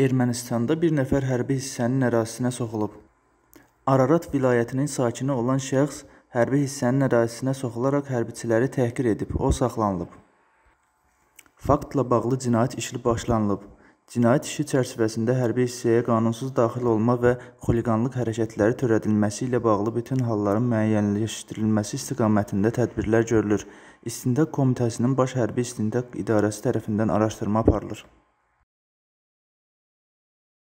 Ermənistanda bir nəfər hərbi hissənin ərazisinə soxulub. Ararat vilayətinin sakini olan şəxs hərbi hissənin ərazisinə soxularaq hərbiçiləri təhqir edib. O saxlanılıb. Faktla bağlı cinayət işi başlanılıb. Cinayət işi çərçivəsində hərbi hissəyə qanunsuz daxil olma və xuliqanlıq hərəkətləri törədilməsi ilə bağlı bütün halların müəyyənləşdirilməsi istiqamətində tədbirlər görülür. İstintaq Komitəsinin Baş Hərbi İstintaq İdarəsi tərəfindən araşdırma aparılır.